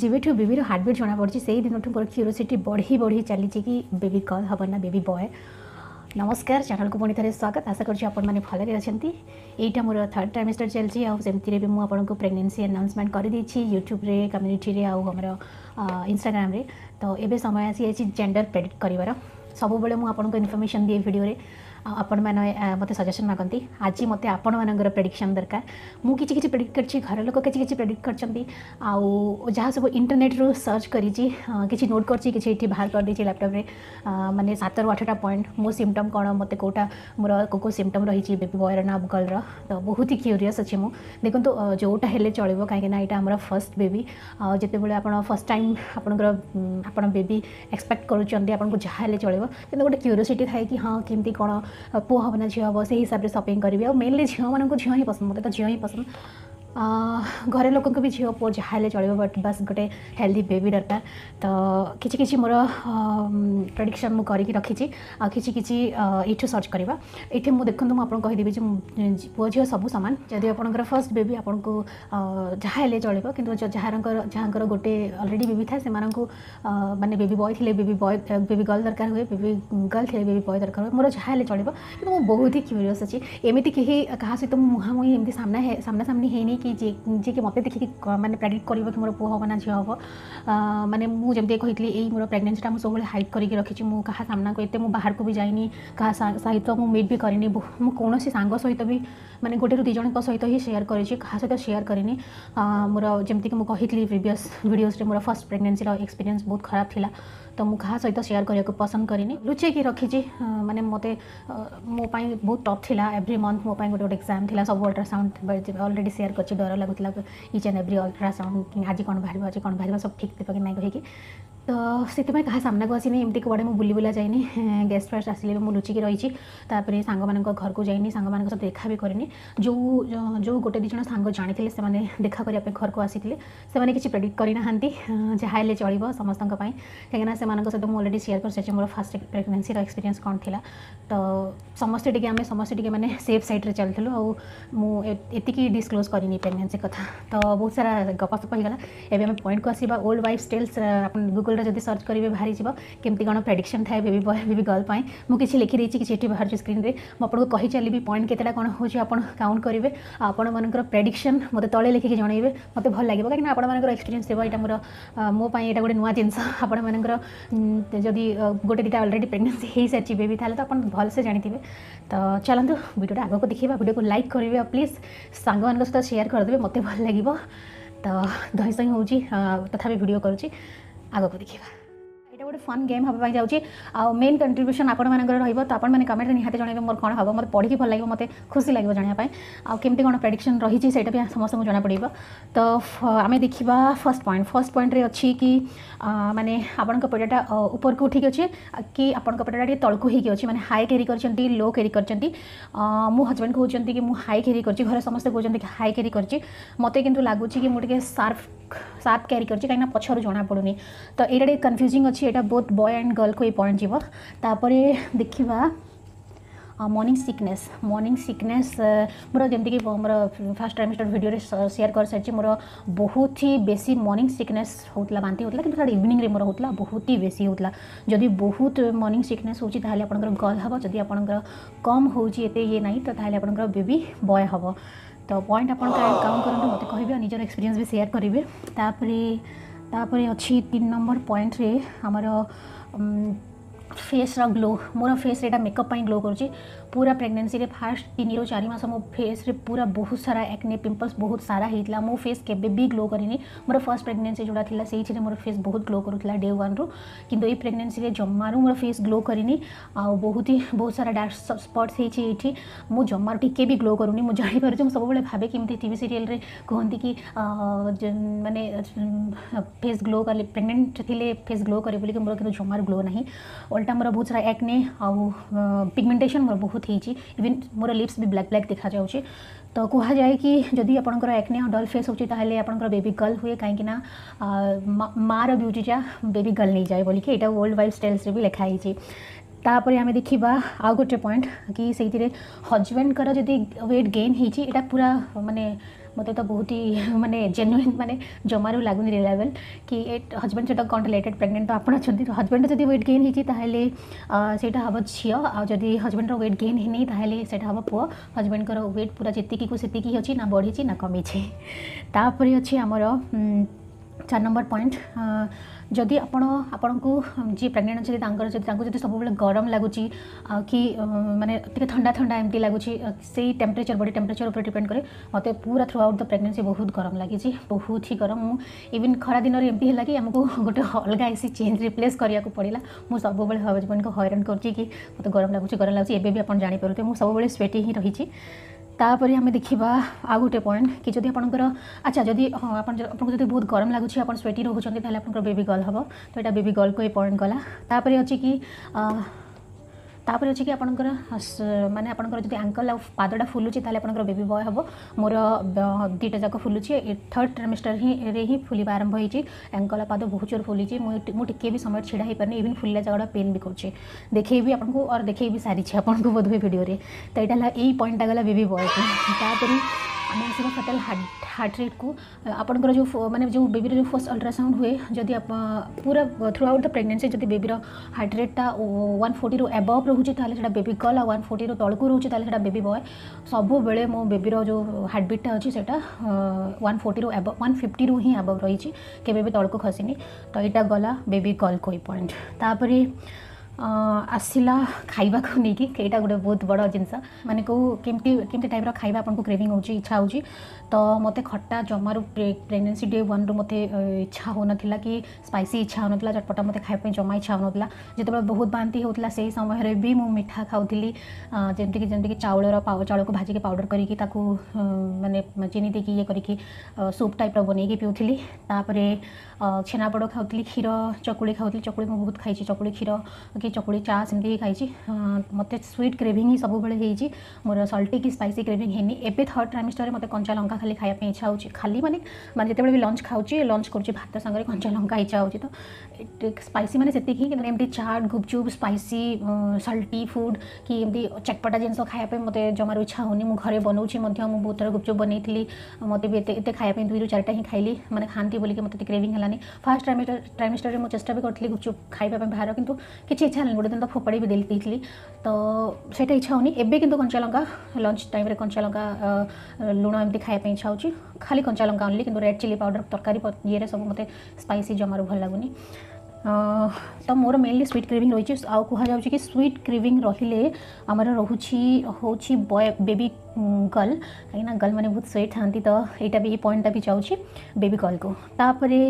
যেবেঠু বেবির হার্টবিট জনাপড়ছে সেই দিনঠু মোর ক্ୟୁରିଓସିଟି বড়ি বড়ি চালিছে কি বেবি কল হব না বেবি বয় নমস্কার চ্যানেলকে পুঁ থাকে স্বাগত আশা করছি আপনার ভালরে অনেক এইটা মোর থার্ড ট্রাইমিস্টার চলছে আমিরে বি আপনার প্রেগনেন্সি আনাউন্সমেন্ট করে দিয়েছি ইউট্যুব্রে কম্যুনিটি আমার ইনস্টাগ্রামে তো এবে সময় আসি যাই জেন্ডর প্রেডিক্ট করবার সবুলে আপনার ইনফরমেশন দিয়ে ভিডিওরে ଆପଣମାନେ ମୋତେ ସଜେସନ୍ ମାଗନ୍ତି ଆଜି ମୋତେ ଆପଣମାନଙ୍କର ପ୍ରେଡିକ୍ସନ୍ ଦରକାର ମୁଁ କିଛି କିଛି ପ୍ରେଡିକ୍ଟ କରିଛି ଘର ଲୋକ କିଛି କିଛି ପ୍ରେଡିକ୍ଟ କରିଛନ୍ତି ଆଉ ଯାହା ସବୁ ଇଣ୍ଟରନେଟ୍ରୁ ସର୍ଚ୍ଚ କରିଛି କିଛି ନୋଟ୍ କରିଛି କିଛି ଏଠି ବାହାର କରିଦେଇଛି ଲ୍ୟାପଟପ୍ରେ ମାନେ ସାତରୁ ଆଠଟା ପଏଣ୍ଟ ମୋ ସିମ୍ପଟମ୍ କ'ଣ ମୋତେ କେଉଁଟା ମୋର କେଉଁ କେଉଁ ସିମ୍ପଟମ୍ ରହିଛି ବେବି ବୟର ନା ଗର୍ଲର ତ ବହୁତ ହି କ୍ୟୁରିୟସ୍ ଅଛି ମୁଁ ଦେଖନ୍ତୁ ଯେଉଁଟା ହେଲେ ଚଳିବ କାହିଁକିନା ଏଇଟା ଆମର ଫର୍ଷ୍ଟ ବେବି ଆଉ ଯେତେବେଳେ ଆପଣ ଫର୍ଷ୍ଟ ଟାଇମ୍ ଆପଣଙ୍କର ଆପଣ ବେବି ଏକ୍ସପେକ୍ଟ କରୁଛନ୍ତି ଆପଣଙ୍କୁ ଯାହା ହେଲେ ଚଳିବ କିନ୍ତୁ ଗୋଟେ କ୍ୟୁରିଓସିଟି ଥାଏ କି ହଁ କେମିତି କ'ଣ ପୁଅ ହେବ ନା ଝିଅ ହେବ ସେଇ ହିସାବରେ ସପିଂ କରିବି ଆଉ ମେନ୍ଲି ଝିଅମାନଙ୍କୁ ଝିଅ ହିଁ ପସନ୍ଦ ମୋତେ ତ ଝିଅ ହିଁ ପସନ୍ଦ ଘର ଲୋକଙ୍କୁ ବି ଝିଅ ପୁଅ ଯାହା ହେଲେ ଚଳିବ ବଟ୍ ବାସ୍ ଗୋଟେ ହେଲ୍ଦି ବେବି ଦରକାର ତ କିଛି କିଛି ମୋର ପ୍ରଡିକ୍ସନ୍ ମୁଁ କରିକି ରଖିଛି ଆଉ କିଛି କିଛି ଏଇଠୁ ସର୍ଚ୍ଚ କରିବା ଏଇଠି ମୁଁ ଦେଖନ୍ତୁ ମୁଁ ଆପଣଙ୍କୁ କହିଦେବି ଯେ ପୁଅ ଝିଅ ସବୁ ସମାନ ଯଦି ଆପଣଙ୍କର ଫାର୍ଷ୍ଟ ବେବି ଆପଣଙ୍କୁ ଯାହା ହେଲେ ଚଳିବ କିନ୍ତୁ ଯାହାଙ୍କର ଯାହାଙ୍କର ଗୋଟେ ଅଲରେଡ଼ି ବେବି ଥାଏ ସେମାନଙ୍କୁ ମାନେ ବେବି ବୟ ଥିଲେ ବେବି ବୟ ବେବି ଗର୍ଲ ଦରକାର ହୁଏ ବେବି ଗର୍ଲ ଥିଲେ ବେବି ବୟ ଦରକାର ହୁଏ ମୋର ଯାହା ହେଲେ ଚଳିବ କିନ୍ତୁ ମୁଁ ବହୁତ ହି କ୍ୟୁରିୟସ୍ ଅଛି ଏମିତି କେହି କାହା ସହିତ ମୁଁ ମୁହାଁମୁହିଁ ଏମିତି ସାମ୍ନା ସାମ୍ନାସାମ୍ନି ହେଇନି କି ଯିଏକି ମୋତେ ଦେଖିକି ମାନେ ପ୍ରେଡ଼ିକ୍ଟ କରିବ କି ମୋର ପୁଅ ହେବ ନା ଝିଅ ହେବ ମାନେ ମୁଁ ଯେମିତି କହିଥିଲି ଏଇ ମୋର ପ୍ରେଗନେନ୍ସିଟା ମୁଁ ସବୁବେଳେ ହାଇଟ୍ କରିକି ରଖିଛି ମୁଁ କାହା ସାମ୍ନାକୁ ଏତେ ମୁଁ ବାହାରକୁ ବି ଯାଇନି କାହା ସହିତ ମୁଁ ମିଟ୍ ବି କରିନି ମୁଁ କୌଣସି ସାଙ୍ଗ ସହିତ ବି ମାନେ ଗୋଟେରୁ ଦୁଇ ଜଣଙ୍କ ସହିତ ହିଁ ସେୟାର କରିଛି କାହା ସହିତ ସେୟାର କରିନି ମୋର ଯେମିତିକି ମୁଁ କହିଥିଲି ପ୍ରିଭିୟସ୍ ଭିଡ଼ିଓସ୍ରେ ମୋର ଫାର୍ଷ୍ଟ ପ୍ରେଗନେନ୍ସିର ଏକ୍ସପିରିଏନ୍ସ ବହୁତ ଖରାପ ଥିଲା ତ ମୁଁ କାହା ସହିତ ସେୟାର କରିବାକୁ ପସନ୍ଦ କରିନି ଲୁଚେଇକି ରଖିଛି ମାନେ ମୋତେ ମୋ ପାଇଁ ବହୁତ ଟପ୍ ଥିଲା ଏଭ୍ରି ମନ୍ଥ ମୋ ପାଇଁ ଗୋଟେ ଗୋଟେ ଏକ୍ଜାମ୍ ଥିଲା ସବୁ ଅଲ୍ଟ୍ରାସାଉଣ୍ଡ ଅଲରେଡ଼ି ସେୟାର କରିଛି ডর লাগুলা ইচ এন্ড এভ্রি অল্ট্রাসাউন্ড আজি କ'ଣ ବାହାରିବ ଆଜି କ'ଣ ବାହାରିବ ସବୁ ଠିକ୍ ଦେବ କି ନାହିଁ କହିକି तो से सामना को आसनी एमती कड़े मुझे बुले बुला जाए गेस्ट फास्ट आस मुझे लुचिक रही सांग घर को जाए सांग देखा भी करें जो जो गोटे दिज सांग जाने से देखा करने घर को आसी किसी प्रेडिक्ट करना जहाँ चल समस्त कहीं से सहित मुझे सेयर कर सी मोर फास्ट प्रेगनेसी एक्सपीरियंस कौन थी तो समस्त टे आम समस्ते मैंने सेफ सैड्रे चलूँ आउ मुक डिस्क्लोज करनी प्रेगनेसी कथ तो बहुत सारा गपसप होगा एवं आम पॉइंट को आसवा ओल्ड वाइफ स्टेल्स गुगुल ଗୁଗଲ୍ରେ ଯଦି ସର୍ଚ୍ଚ କରିବେ ବାହାରିଯିବ କେମିତି କ'ଣ ପ୍ରେଡିକ୍ସନ୍ ଥାଏ ବେବି ବୟ ବେବି ଗର୍ଲ ପାଇଁ ମୁଁ କିଛି ଲେଖିଦେଇଛି କିଛି ଏଠି ବାହାରୁଛି ସ୍କ୍ରିନ୍ରେ ମୁଁ ଆପଣଙ୍କୁ କହିଚାଲିବି ପଏଣ୍ଟ କେତେଟା କ'ଣ ହେଉଛି ଆପଣ କାଉଣ୍ଟ କରିବେ ଆପଣମାନଙ୍କର ପ୍ରେଡିକ୍ସନ୍ ମୋତେ ତଳେ ଲେଖିକି ଜଣାଇବେ ମୋତେ ଭଲ ଲାଗିବ କାହିଁକିନା ଆପଣମାନଙ୍କର ଏକ୍ସପିରିଏନ୍ସ ହେବ ଏଇଟା ମୋର ମୋ ପାଇଁ ଏଇଟା ଗୋଟେ ନୂଆ ଜିନିଷ ଆପଣମାନଙ୍କର ଯଦି ଗୋଟେ ଦୁଇଟା ଅଲରେଡ଼ି ପ୍ରେଗନେନ୍ସି ହୋଇସାରିଛି ବେବି ତାହେଲେ ତ ଆପଣ ଭଲସେ ଜାଣିଥିବେ ତ ଚାଲନ୍ତୁ ଭିଡ଼ିଓଟା ଆଗକୁ ଦେଖିବା ଭିଡ଼ିଓକୁ ଲାଇକ୍ କରିବେ ଆଉ ପ୍ଲିଜ୍ ସାଙ୍ଗମାନଙ୍କ ସହିତ ସେୟାର କରିଦେବେ ମୋତେ ଭଲ ଲାଗିବ ତ ଧଇଁ ସଇଁ ହେଉଛି ତଥାପି ଭିଡ଼ିଓ କରୁଛି आगक देखा এটা গোটে ফন গেম হওয়া যাচ্ছি আেন কন্ট্রিব্যুশন আপনার রহব তো আপনার কমেন্টে নিহতি জনাইবে মোট কোণ হব মতো পড়ি ভাল লাগবে মতো খুশি লাগবে জাঁয়া আমিটি কোণ প্রেডিকশন রয়েছে সেইটা বি সমস্ত জনা পড়ব তো আমি দেখা ফর্স্ট পয়েন্ট ফর্স্ট পয়েন্টে অছি কি মানে আপনার পেটটা উপরক ঠিক অছে কি আপনার পেটটা টিকি তলকু হয়েকি অছে মানে হাই ক্যারি করছেন লো ক্যারি করছেন মো হজবেন্ড কুমার কি হাই ক্যারি করছি ঘরে সমস্ত কুমার হাই ক্যারি করছি মতো কিন্তু লাগুছি কি মু টিকি সার্ফ ସାର୍ପ क्यारि କରିଛି କାହିଁକିନା जना पड़ूनी तो ଏଇଟା ଟିକେ अच्छे ଅଛି ଏଇଟା बय एंड गर्ल को ଏଇ ପଏଣ୍ଟ ଯିବ ତାପରେ ଦେଖିବା मर्निङ सिकनेस मर्निङ सिकनेस मोर जमिक म फास्ट ट्राइमिस्टर भिडियो सेयर गरिसारि म बहुत ही बेसी मर्निङ सिकनेस होला बान्ति होला कि साडे मोर होला बहुत ही बेसी होता जदि बहुत मर्निङ सिकनेस हुन्छ ताल गर्ल हम जब आप कम होते ये ना तो आप बेबी बय हे ତ ପଏଣ୍ଟ ଆପଣ କାଉଣ୍ଟ କରନ୍ତୁ ମୋତେ କହିବେ ନିଜର ଏକ୍ସପିରିଏନ୍ସ ବି ସେୟାର କରିବେ ତାପରେ ତାପରେ ଅଛି ତିନି ନମ୍ବର ପଏଣ୍ଟରେ ଆମର ଫେସ୍ର ଗ୍ଲୋ ମୋର ଫେସ୍ରେ ଏଇଟା ମେକଅପ୍ ପାଇଁ ଗ୍ଲୋ କରୁଛି पूरा प्रेगनेंसी रे फास्ट तीन रो चार मो फेस रे पूरा बहुत सारा एक्ने पिंपल्स बहुत सारा होता मो फेस के भी ग्लो करनी मोर फर्स्ट प्रेगनेंसी जोड़ा था से मोर फेस बहुत ग्लो करू डे वन रु कि ये प्रेगनेंसी जमार मोर फेस ग्लो करनी आ बहुत ही बहुत सारा डार्क स्पट्स होती मुझ जमार टिके भी ग्लो करूनी मुझे जापर मुझे सब वे भावे किमी टी सीरीयल कहते कि मैंने फेस ग्लो कले प्रेगनेंट थे फेस ग्लो कर जमार ग्लो ना ओल्टा मोर बहुत सारा एक्ने आउ पिगमेंटेसन मोर बहुत ବହୁତ ହେଇଛି ଇଭିନ୍ ମୋର ଲିପ୍ସ ବି ବ୍ଲାକ୍ ବ୍ଲାକ୍ ଦେଖାଯାଉଛି ତ କୁହାଯାଏ କି ଯଦି ଆପଣଙ୍କର ଏକ୍ନେ ଆଉ ଡଲ୍ ଫେସ୍ ହେଉଛି ତାହେଲେ ଆପଣଙ୍କର ବେବି ଗର୍ଲ ହୁଏ କାହିଁକିନା ମାଆର ବିୟୁଟିଟା ବେବି ଗର୍ଲ ନେଇଯାଏ ବୋଲିକି ଏଇଟା ୱାର୍ଲଡ଼ ୱାଇଜ୍ ଟେଲ୍ସରେ ବି ଲେଖା ହେଇଛି ତାପରେ ଆମେ ଦେଖିବା ଆଉ ଗୋଟେ ପଏଣ୍ଟ କି ସେଇଥିରେ ହଜବେଣ୍ଡଙ୍କର ଯଦି ୱେଟ୍ ଗେନ୍ ହେଇଛି ଏଇଟା ପୁରା ମାନେ ମୋତେ ତ ବହୁତ ही ମାନେ ଜେନ୍ୟୁନ୍ ମାନେ ଜମାରୁ ଲାଗୁନି ରିଲାଏବଲ୍ କି ଏ ହଜବେଣ୍ଡ ସହିତ କ'ଣ ରିଲେଟେଡ଼ ପ୍ରେଗନେଣ୍ଟ ତ ଆପଣ ଅଛନ୍ତି ହଜବେଣ୍ଡ ଯଦି ୱେଟ୍ ଗେନ୍ ହେଇଛି ତାହେଲେ ସେଇଟା ହେବ ଝିଅ ଆଉ ଯଦି ହଜବେଣ୍ଡର ୱେଟ୍ ଗେନ୍ ହେଇନି ତାହେଲେ ସେଇଟା ହେବ ପୁଅ ହଜବେଣ୍ଡଙ୍କର ୱେଟ୍ ପୁରା ଯେତିକିକୁ ସେତିକି ଅଛି ନା ବଢ଼ିଛି ନା କମିଛି ତାପରେ ଅଛି ଆମର চার নম্বর পয়েন্ট যদি আপনার আপনার যে প্রেগনেন্ট অনেক তাঁর যদি তাঁর যদি সবুলে গরম লাগুচি কি মানে টিকি থা থা এমতি লাগুচি সেই টেম্পরেচর বডি টেম্পরেচর উপরে ডিপেন্ড করে মতো পুরা থ্রু আউট দ প্রেগনেন্সি বহুত গরম লাগিছি বহুত হি গরম মু ইভিন খরা দিনরে এমতি হেলা কি আমাকে গোটে অলগা এসি চেঞ্জ রিপ্লেস করা পড়া মু সবুলে হজবেন্ড হইরাণ করছি কি মতো গরম লাগুচি গরম লাগুচি এবে বি আপনার জাঁপারুবে মু সবুলে সোয়েটি হি রয়েছে ତାପରେ ଆମେ ଦେଖିବା ଆଉ ଗୋଟେ ପଏଣ୍ଟ କି ଯଦି ଆପଣଙ୍କର ଆଚ୍ଛା ଯଦି ହଁ ଆପଣ ଆପଣଙ୍କୁ ଯଦି ବହୁତ ଗରମ ଲାଗୁଛି ଆପଣ ସ୍ୱେଟି ରହୁଛନ୍ତି ତାହେଲେ ଆପଣଙ୍କର ବେବି ଗଲ୍ ହେବ ତ ଏଇଟା ବେବି ଗଲ୍କୁ ଏ ପଏଣ୍ଟ ଗଲା ତାପରେ ଅଛି କି ତାପରେ ଅଛି କି ଆପଣଙ୍କର ମାନେ ଆପଣଙ୍କର ଯଦି ଆଙ୍କଲ୍ ଆଉ ପାଦଟା ଫୁଲୁଛି ତାହେଲେ ଆପଣଙ୍କର ବେବି ବୟ ହେବ ମୋର ଦୁଇଟା ଯାକ ଫୁଲୁଛି ଥର୍ଡ଼ ଟ୍ରାମିଷ୍ଟର ହିଁରେ ହିଁ ଫୁଲିବା ଆରମ୍ଭ ହୋଇଛି ଆଙ୍କଲ୍ ପାଦ ବହୁତ ଜୋର ଫୁଲିଛି ମୁଁ ମୁଁ ଟିକିଏ ବି ସମୟ ଛିଡ଼ା ହୋଇପାରୁନି ଇଭିନ୍ ଫୁଲିଲା ଜାଗାଟା ପେନ୍ ବି କରୁଛି ଦେଖେଇବି ଆପଣଙ୍କୁ ଅର୍ ଦେଖେଇବି ସାରିଛି ଆପଣଙ୍କୁ ବୋଧହୁଏ ଭିଡ଼ିଓରେ ତ ଏଇଟା ହେଲା ଏଇ ପଏଣ୍ଟଟା ଗଲା ବେବି ବୟକୁ ତାପରେ मानसिक फाटाल हार्ट हार्ट रेट को आपंकर जो मानते जो बेबी जो फर्स्ट अल्ट्रासाउंड हुए जब पूरा थ्रू आउट द प्रेगनेसी जब बेबी हार्ट रेटा वन फोर्टी रू एबव रोचे तो बेबी गर्ल आ वन फोर्टी रू तौक रोचे तो बेबी बय सब मो बेबी जो हार्ट बीटा अच्छे से वन फोर्टी रू एबव वन फिफ्टी रू हिं एबव रही केवे भी तौक खसीनी तो यहाँ गला बेबी गर्ल कोई पॉइंट तापर ଆସିଲା ଖାଇବାକୁ ନେଇକି ଏଇଟା ଗୋଟେ ବହୁତ ବଡ଼ ଜିନିଷ ମାନେ କେଉଁ କେମିତି କେମିତି ଟାଇପ୍ର ଖାଇବା ଆପଣଙ୍କୁ କ୍ରେଭିଂ ହେଉଛି ଇଚ୍ଛା ହେଉଛି ତ ମୋତେ ଖଟା ଜମାରୁ ପ୍ରେଗନେନ୍ସି ଡେ ୱାନ୍ରୁ ମୋତେ ଇଚ୍ଛା ହେଉନଥିଲା କି ସ୍ପାଇସି ଇଚ୍ଛା ହେଉନଥିଲା ଚଟପଟା ମୋତେ ଖାଇବା ପାଇଁ ଜମା ଇଚ୍ଛା ହେଉନଥିଲା ଯେତେବେଳେ ବହୁତ ବାନ୍ତି ହେଉଥିଲା ସେହି ସମୟରେ ବି ମୁଁ ମିଠା ଖାଉଥିଲି ଯେମିତିକି ଯେମିତିକି ଚାଉଳର ଚାଉଳକୁ ଭାଜିକି ପାଉଡ଼ର କରିକି ତାକୁ ମାନେ ଚିନି ଦେଇକି ଇଏ କରିକି ସୁପ୍ ଟାଇପ୍ର ବନେଇକି ପିଉଥିଲି ତାପରେ ଛେନାପୋଡ଼ ଖାଉଥିଲି କ୍ଷୀର ଚକୁଳି ଖାଉଥିଲି ଚକୁଳି ମୁଁ ବହୁତ ଖାଇଛି ଚକୁଳି କ୍ଷୀର କି चकुड़ी चा से खाई मत स्वीट क्रेविंग ही सब बेले मोर सल्ट कि स्पाइसी क्रेविंग है ए थर्ड ट्रामिस्टर में मत कंचा लंका खाली खाया इच्छा हो खाली मानी मैं जिते भी लंच खाऊँ लंच कर भात सागर कंचा लंका इच्छा हो स्पाइसी मैंने से कितनी chaat gupchup spicy salty food कि चटपटा जिनस खायाप मत जमार इच्छा होनी मुझे घर बनाऊँगी मुझे बहुत थर गुपचुप बन मत भी खाया दुई चार ही खाली मैंने खाती बोलिए मत क्रेविंग है फास्ट ट्रामिस्टर ट्रामिस्टर में चेस्टा भी करी गुपचुप खाया बाहर कितना किसी चैनल गोटे दिन तो फोपाड़ी भी देती तो सैटा इच्छा होनी कंचा लंका लंच टाइम कंचा लंका लुण एम खाया इच्छा हो खाली कंचा लंका ओनली कितना रेड चिल्ली पाउडर तरकारी ईर सब मतलब स्पाइसी जमार भल लगुनि तो मोर मेनली स्वीट क्रिविंग रही है कि स्वीट क्रिविंग रही आमर रोच बय बेबी गर्ल कहीं गर्ल मैंने बहुत स्वीट था तो यहाँ भी ये पॉइंटा भी जाऊँगी बेबी गर्ल को तापरे,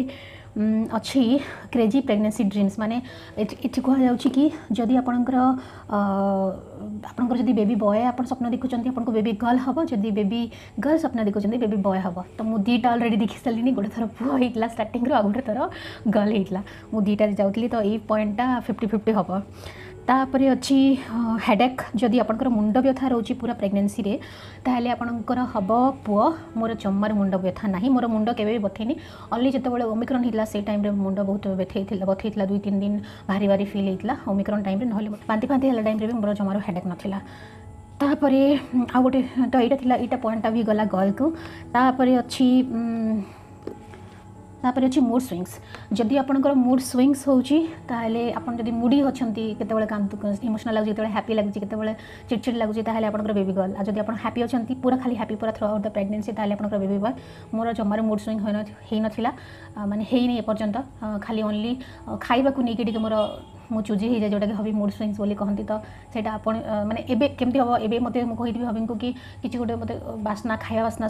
ଅଛି କ୍ରେଜି ପ୍ରେଗନେନ୍ସି ଡ୍ରିମ୍ସ ମାନେ ଏଠି କୁହାଯାଉଛି କି ଯଦି ଆପଣଙ୍କର ଆପଣଙ୍କର ଯଦି ବେବି ବୟ ଆପଣ ସ୍ୱପ୍ନ ଦେଖୁଛନ୍ତି ଆପଣଙ୍କୁ ବେବି ଗର୍ଲ ହେବ ଯଦି ବେବି ଗର୍ଲ ସ୍ୱପ୍ନ ଦେଖୁଛନ୍ତି ବେବି ବୟ ହେବ ତ ମୁଁ ଦୁଇଟା ଅଲରେଡ଼ି ଦେଖି ସାରିଲିଣି ଗୋଟେ ଥର ପୁଅ ହେଇଥିଲା ଷ୍ଟାର୍ଟିଂରୁ ଆଉ ଗୋଟେ ଥର ଗର୍ଲ ହେଇଥିଲା ମୁଁ ଦୁଇଟାରେ ଯାଉଥିଲି ତ ଏଇ ପଏଣ୍ଟଟା ଫିଫ୍ଟି ଫିଫ୍ଟି ହେବ ତାପରେ ଅଛି ହେଡ଼େକ୍ ଯଦି ଆପଣଙ୍କର ମୁଣ୍ଡ ବ୍ୟଥା ରହୁଛି ପୁରା ପ୍ରେଗନେନ୍ସିରେ ତାହେଲେ ଆପଣଙ୍କର ହେବ ପୁଅ ମୋର ଜମାରୁ ମୁଣ୍ଡ ବ୍ୟଥା ନାହିଁ ମୋର ମୁଣ୍ଡ କେବେ ବି ବଥେଇନି ଓନ୍ଲି ଯେତେବେଳେ ଓମିକ୍ରନ୍ ହେଇଥିଲା ସେଇ ଟାଇମ୍ରେ ମୁଣ୍ଡ ବହୁତ ବ୍ୟଥେଇଥିଲା ବଥେଇଥିଲା ଦୁଇ ତିନି ଦିନ ଭାରି ଭାରି ଫିଲ୍ ହେଇଥିଲା ଓମିକ୍ରନ୍ ଟାଇମ୍ରେ ନହେଲେ ବାନ୍ତି ଫାନ୍ତି ହେଲା ଟାଇମ୍ରେ ବି ମୋର ଜମାରୁ ହେଡ଼େକ୍ ନଥିଲା ତାପରେ ଆଉ ଗୋଟେ ତ ଏଇଟା ଥିଲା ଏଇଟା ପଏଣ୍ଟଟା ବି ଗଲା ଗର୍ଲକୁ ତାପରେ ଅଛି ତାପରେ ଅଛି ମୁଡ୍ ସ୍ୱିଙ୍ଗସ୍ ଯଦି ଆପଣଙ୍କର ମୁଡ୍ ସ୍ୱିଙ୍ଗସ୍ ହେଉଛି ତାହେଲେ ଆପଣ ଯଦି ମୁଡି ଅଛନ୍ତି କେତେବେଳେ କାନ୍ଦୁ ଇମୋସନାଲ୍ ଲାଗୁଛି କେତେବେଳେ ହ୍ୟାପି ଲାଗୁଛି କେତେବେଳେ ଚିଡ଼ଚିଡ଼ ଲାଗୁଛି ତାହେଲେ ଆପଣଙ୍କର ବେବି ଗର୍ଲ ଆଉ ଯଦି ଆପଣ ହ୍ୟାପି ଅଛନ୍ତି ପୁରା ଖାଲି ହ୍ୟାପି ପୁରା ଥ୍ରୁ ଆଉଟ୍ ଦ ପ୍ରେଗନେନ୍ସି ତାହେଲେ ଆପଣଙ୍କର ବେବି ବୟ ମୋର ଜମାରୁ ମୁଡ୍ ସ୍ୱିଙ୍ଗ ହୋଇନଥିଲା ମାନେ ହେଇନି ଏପର୍ଯ୍ୟନ୍ତ ଖାଲି ଓନ୍ଲି ଖାଇବାକୁ ନେଇକି ଟିକେ ମୋର ମୁଁ ଚୁଜି ହେଇଯାଏ ଯେଉଁଟାକି ହବି ମୁଡ଼ ସ୍ୱିଙ୍ଗସ୍ ବୋଲି କହନ୍ତି ତ ସେଇଟା ଆପଣ ମାନେ ଏବେ କେମିତି ହେବ ଏବେ ମୋତେ ମୁଁ କହିଥିବି ହବିଙ୍କୁ କି କିଛି ଗୋଟେ ମୋତେ ବାସ୍ନା ଖାଇବା ବାସ୍ନା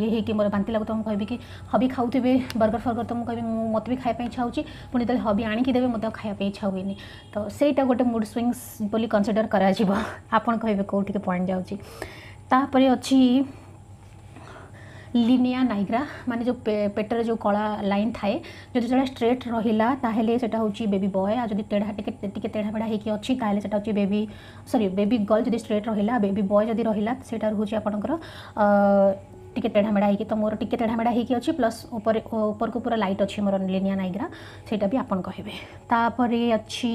ଇଏ ହେଇକି ମୋର ବାନ୍ତି ଲାଗୁଥିବ ମୁଁ କହିବି କି ହବି ଖାଉଥିବେ ବର୍ଗର୍ ଫର୍ଗର୍ ତ ମୁଁ କହିବି ମୁଁ ମୋତେ ବି ଖାଇବା ପାଇଁ ଇଚ୍ଛା ହେଉଛି ପୁଣି ଯେତେବେଳେ ହବି ଆଣିକି ଦେବେ ମୋତେ ଖାଇବା ପାଇଁ ଇଚ୍ଛା ହୁଏନି ତ ସେଇଟା ଗୋଟେ ମୁଡ଼ ସ୍ୱିଙ୍ଗସ୍ ବୋଲି କନସିଡ଼ର କରାଯିବ ଆପଣ କହିବେ କେଉଁଠିକି ପଏଣ୍ଟ ଯାଉଛି ତାପରେ ଅଛି লিনিয়া ନାଇଗ୍ରା ମାନେ ଯେଉଁ ପେଟରେ ଯେଉଁ କଳା ଲାଇନ୍ ଥାଏ ଯଦି ଜଣେ ଷ୍ଟ୍ରେଟ୍ ରହିଲା ତାହେଲେ ସେଇଟା ହେଉଛି ବେବି ବୟ ଆଉ ଯଦି ତେଢ଼ା ଟିକେ ଟିକେ ତେଢ଼ା ବେଢ଼ା ହେଇକି ଅଛି ତାହେଲେ ସେଇଟା ହେଉଛି ବେବି ସରି ବେବି ଗର୍ଲ ଯଦି ଷ୍ଟ୍ରେଟ୍ ରହିଲା ବେବି ବୟ ଯଦି ରହିଲା ସେଇଟା ରହୁଛି ଆପଣଙ୍କର ଟିକେ ତେଢ଼ାମେଢ଼ା ହେଇକି ତ ମୋର ଟିକେ ତେଢ଼ାମେଢ଼ା ହେଇକି ଅଛି ପ୍ଲସ୍ ଉପରେ ଉପରକୁ ପୁରା ଲାଇଟ୍ ଅଛି ମୋର ଲିନିଆ ନାଇଗ୍ରା ସେଇଟା ବି ଆପଣ କହିବେ ତାପରେ ଅଛି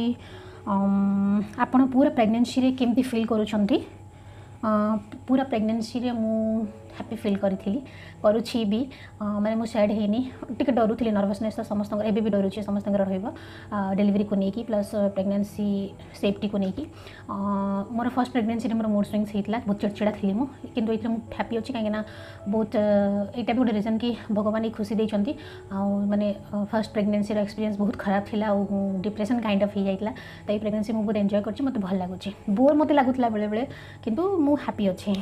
ଆପଣ ପୁରା ପ୍ରେଗନେନ୍ସିରେ କେମିତି ଫିଲ୍ କରୁଛନ୍ତି ପୁରା ପ୍ରେଗନେନ୍ସିରେ ମୁଁ ହାପି ଫିଲ୍ କରିଥିଲି करुच्छी भी मैंने मुझे सैड तो है टी डूली नर्भसनेस तो समस्त एवं डर समस्त रिलीवरी को लेकिन प्लस प्रेगनेसी सेफ्टी को लेकिन मोर फर्स्ट प्रेगनेसी मोर मुड स्विंग्स होता बहुत चिड़चिड़ा थी मुझे ये मुझे हापी अच्छी कहीं बहुत ये भी गोटे रिजन कि भगवान ही खुशी देखते आने फर्स्ट प्रेगनेसी एक्सपीरियंस बहुत खराब थी डिप्रेसन कैंड अफ होता जाता तो ये प्रेगनेसी मुझे बहुत एंजय करती भल लगुच बोर मत लगुला बेले बेले कि हापी अच्छे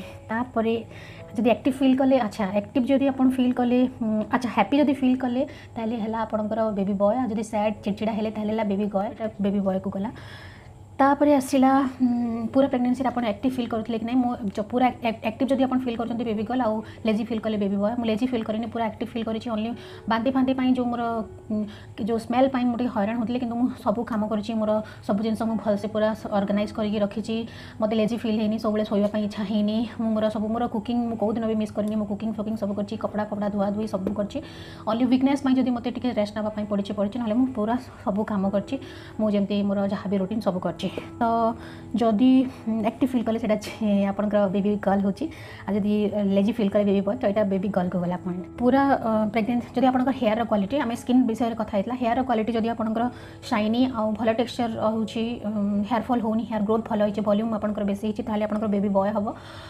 जब एक्ट फिल कले अच्छा एक्ट ରିଲିଫ୍ ଯଦି ଆପଣ ଫିଲ୍ କଲେ ଆଚ୍ଛା ହ୍ୟାପି ଯଦି ଫିଲ୍ କଲେ ତାହେଲେ ହେଲା ଆପଣଙ୍କର ବେବି ବୟ ଆଉ ଯଦି ସ୍ୟାଡ୍ ଚିଡ଼ଚିଡ଼ା ହେଲେ ତାହେଲେ ହେଲା ବେବି ଗୟ ବେବି ବୟକୁ ଗଲା ତାପରେ ଆସିଲା ପୁରା ପ୍ରେଗନେନ୍ସିରେ ଆପଣ ଆକ୍ଟିଭ୍ ଫିଲ୍ କରୁଥିଲେ କି ନାହିଁ ମୁଁ ପୁରା ଆକ୍ଟିଭ୍ ଯଦି ଆପଣ ଫିଲ୍ କରୁଛନ୍ତି ବେବି ଗର୍ଲ ଆଉ ଲେଜି ଫିଲ୍ କଲେ ବେବି ବୟ ମୁଁ ଲେଜି ଫିଲ୍ କରିନି ପୁରା ଆକ୍ଟିଭ୍ ଫିଲ୍ କରିଛି ଓନ୍ଲି ବାନ୍ତି ଫାନ୍ତି ପାଇଁ ଯେଉଁ ମୋର ଯେଉଁ ସ୍ମେଲ୍ ପାଇଁ ମୁଁ ଟିକେ ହଇରାଣ ହେଉଥିଲି କିନ୍ତୁ ମୁଁ ସବୁ କାମ କରିଛି ମୋର ସବୁ ଜିନିଷ ମୁଁ ଭଲସେ ପୁରା ଅର୍ଗାନାଇଜ୍ କରିକି ରଖିଛି ମୋତେ ଲେଜି ଫିଲ୍ ହେଇନି ସବୁବେଳେ ଶୋଇବା ପାଇଁ ଇଚ୍ଛା ହେଇନି ମୁଁ ମୋର ସବୁ ମୋର କୁକିଂ ମୁଁ କେଉଁ ଦିନ ବି ମିସ୍ କରିନି ମୁଁ କୁକିଂ ଫୁକିଂ ସବୁ କରିଛି କପଡ଼ା ଫପଡ଼ା ଧୁଆ ଧୁଇ ସବୁ କରିଛି ଓନ୍ଲି ୱିକନେସ୍ ପାଇଁ ଯଦି ମୋତେ ଟିକେ ରେଷ୍ଟ ନେବା ପାଇଁ ପଡ଼ିଛି ପଡ଼ିଛି ନହେଲେ ମୁଁ ପୁରା ସବୁ କାମ କରିଛି ମୁଁ ଯେମିତି ମୋର ଯାହା ବି ରୁଟିନ୍ ସବୁ କରିଛି ଅଛି ତ ଯଦି ଆକ୍ଟିଭ୍ ଫିଲ୍ କଲେ ସେଇଟା ଆପଣଙ୍କର ବେବି ଗର୍ଲ ହେଉଛି ଆଉ ଯଦି ଲେଜି ଫିଲ୍ କଲେ ବେବି ବୟ ତ ଏଇଟା ବେବି ଗର୍ଲକୁ ଗଲା ପଏଣ୍ଟ ପୁରା ପ୍ରେଗନେଣ୍ଟ ଯଦି ଆପଣଙ୍କର ହେୟାର କ୍ୱାଲିଟି ଆମେ ସ୍କିନ୍ ବିଷୟରେ କଥା ହେଇଥିଲା ହେୟାର କ୍ୱାଲିଟି ଯଦି ଆପଣଙ୍କର ଶାଇନି ଆଉ ଭଲ ଟେକ୍ସଚର ରହୁଛି ହେୟାର ଫଲ୍ ହେଉନି ହେୟାର ଗ୍ରୋଥ୍ ଭଲ ହେଇଛି ଭଲ୍ୟୁମ୍ ଆପଣଙ୍କର ବେଶୀ ହେଇଛି ତାହେଲେ ଆପଣଙ୍କର ବେବି ବୟ ହେବ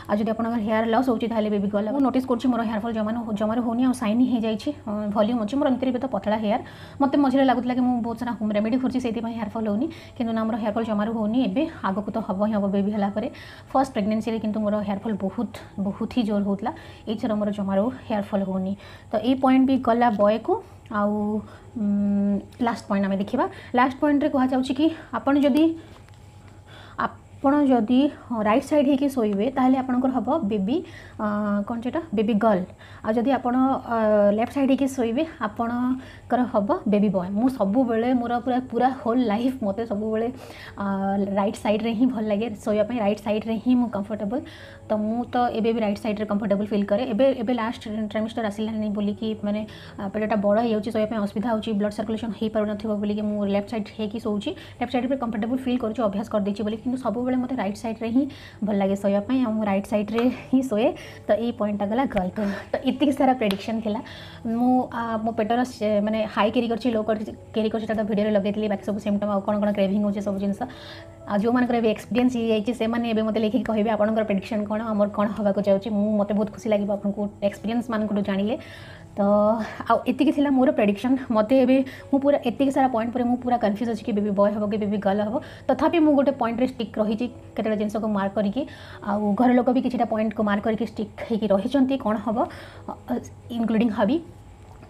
ଆଉ ଯଦି ଆପଣଙ୍କର ହେୟାର ଲସ୍ ହେଉଛି ତାହେଲେ ବେବି ଗର୍ଲ ମୁଁ ନୋଟିସ୍ କରୁଛି ମୋର ହେୟାର ଫଲ୍ ଜମାରୁ ଜମାରୁ ହେଉନି ଆଉ ଶାଇନି ହେଇଯାଇଛି ଭଲ୍ୟୁମ୍ ଅଛି ମୋର ଏମିତିରେ ବି ତ ପତଳା ହେୟାର ମୋତେ ମଝିରେ ଲାଗୁଥିଲା କି ମୁଁ ବହୁତ ସାରା ହୋମ୍ ରେମେଡ଼ି କରୁଛି ସେଇଥିପାଇଁ ହେୟାର ଫଲ୍ ହେଉନି କିନ୍ତୁ ନା ମୋର ହେୟାର ଫଲ୍ ଜମା ଜମାରୁ ହେଉନି ଏବେ ଆଗକୁ ତ ହେବ ହିଁ ହେବ ବେବି ହେଲା ପରେ ଫର୍ଷ୍ଟ ପ୍ରେଗନେନ୍ସିରେ କିନ୍ତୁ ମୋର ହେୟାରଫଲ୍ ବହୁତ ବହୁତ ହି ଜୋର ହେଉଥିଲା ଏଇଥର ମୋର ଜମାରୁ ହେୟାରଫଲ୍ ହେଉନି ତ ଏଇ ପଏଣ୍ଟ ବି ଗଲା ବୟକୁ ଆଉ ଲାଷ୍ଟ ପଏଣ୍ଟ ଆମେ ଦେଖିବା ଲାଷ୍ଟ ପଏଣ୍ଟରେ କୁହାଯାଉଛି କି ଆପଣ ଯଦି ଆପଣ ଯଦି ରାଇଟ୍ ସାଇଡ଼୍ ହେଇକି ଶୋଇବେ ତାହେଲେ ଆପଣଙ୍କର ହେବ ବେବି କ'ଣ ସେଇଟା ବେବି ଗର୍ଲ ଆଉ ଯଦି ଆପଣ ଲେଫ୍ଟ ସାଇଡ଼୍ ହେଇକି ଶୋଇବେ ଆପଣଙ୍କର ହେବ ବେବି ବୟ ମୁଁ ସବୁବେଳେ ମୋର ପୁରା ପୁରା ହୋଲ୍ ଲାଇଫ୍ ମୋତେ ସବୁବେଳେ ରାଇଟ୍ ସାଇଡ଼୍ରେ ହିଁ ଭଲ ଲାଗେ ଶୋଇବା ପାଇଁ ରାଇଟ୍ ସାଇଡ଼୍ରେ ହିଁ ମୁଁ କମ୍ଫର୍ଟେବଲ୍ ତ ମୁଁ ତ ଏବେ ବି ରାଇଟ୍ ସାଇଡ଼୍ରେ କମ୍ଫର୍ଟେବଲ୍ ଫିଲ୍ କରେ ଏବେ ଏବେ ଲାଷ୍ଟ ଟ୍ରେମିଷ୍ଟର ଆସିଲାନି ବୋଲିକି ମାନେ ପେଟଟା ବଡ଼ ହେଇଯାଉଛି ଶୋଇବା ପାଇଁ ଅସୁବିଧା ହେଉଛି ବ୍ଲଡ଼ ସର୍କୁଲେସନ୍ ହେଇପାରୁନଥିବ ବୋଲିକି ମୁଁ ଲେଫ୍ଟ ସାଇଡ଼୍ ହେଇକି ଶୋଉଛି ଲେଫ୍ଟ ସାଇଡ଼୍ରେ କମ୍ଫର୍ଟେବଲ୍ ଫିଲ୍ କରୁଛି ଅଭ୍ୟାସ କରିଦେଇଛି ବୋଲି କିନ୍ତୁ ସବୁବେଳେ କଲେ ମୋତେ ରାଇଟ୍ ସାଇଡ଼୍ରେ ହିଁ ଭଲ ଲାଗେ ଶୋଇବା ପାଇଁ ଆଉ ମୁଁ ରାଇଟ୍ ସାଇଡ଼୍ରେ ହିଁ ଶୋଏ ତ ଏଇ ପଏଣ୍ଟଟା ଗଲା ଗର୍ଲକୁ ତ ଏତିକି ସାରା ପ୍ରେଡିକ୍ସନ୍ ଥିଲା ମୁଁ ମୋ ପେଟର ମାନେ ହାଇ କ୍ୟାରି କରିଛି ଲୋ କ୍ୟାରି କରିଛି ତା ଭିଡ଼ିଓରେ ଲଗେଇଥିଲି ବାକି ସବୁ ସିମ୍ପଟମ୍ ଆଉ କ'ଣ କ'ଣ କ୍ରେଭିଂ ହେଉଛି ସବୁ ଜିନିଷ ଆଉ ଯେଉଁମାନଙ୍କର ଏବେ ଏକ୍ସପିରିଏନ୍ସ ହେଇଯାଇଛି ସେମାନେ ଏବେ ମୋତେ ଲେଖିକି କହିବେ ଆପଣଙ୍କର ପ୍ରେଡିକ୍ସନ୍ କ'ଣ ଆମର କ'ଣ ହେବାକୁ ଯାଉଛି ମୁଁ ମୋତେ ବହୁତ ଖୁସି ଲାଗିବ ଆପଣଙ୍କୁ ଏକ୍ସପିରିଏନ୍ସ ମାନଙ୍କଠୁ ଜାଣିଲେ ତ ଆଉ ଏତିକି ଥିଲା ମୋର ପ୍ରେଡିକ୍ସନ୍ ମୋତେ ଏବେ ମୁଁ ପୁରା ଏତିକି ସାରା ପଏଣ୍ଟ ପରେ ମୁଁ ପୁରା କନଫ୍ୟୁଜ୍ ଅଛି କି ବେବି ବୟ ହେବ କି ବେବି ଗର୍ଲ ହେବ ତଥାପି ମୁଁ ଗୋଟେ ପଏଣ୍ଟରେ ଷ୍ଟିକ୍ ରହିଛି କେତେଟା ଜିନିଷକୁ ମାର୍କ କରିକି ଆଉ ଘର ଲୋକ ବି କିଛିଟା ପଏଣ୍ଟକୁ ମାର୍କ କରିକି ଷ୍ଟିକ୍ ହେଇକି ରହିଛନ୍ତି କ'ଣ ହେବ ଇନକ୍ଲୁଡ଼ିଂ ହବି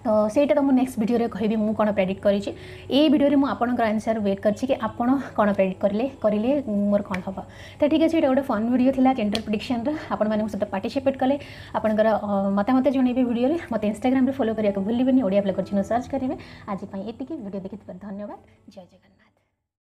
तो सहीटा मुझे नेक्स्ट भिडियो कह कौन प्रेडिक्ट कर भिडियो में आप आंसर व्वेट करें प्रेडिक्ट करेंगे करेंगे मोर कौन हम तो ठीक है ये गोटे फन भिडियो थी जेंडर प्रडिक्शन आपत पार्टीसीपेट कले आपर मतामत जन भिडियो में मत इनग्राम फोलो करा भूल ओडिया प्लेकर चिन्ह सर्च करेंगे आज ये भिडियो देखिए धन्यवाद जय जगन्नाथ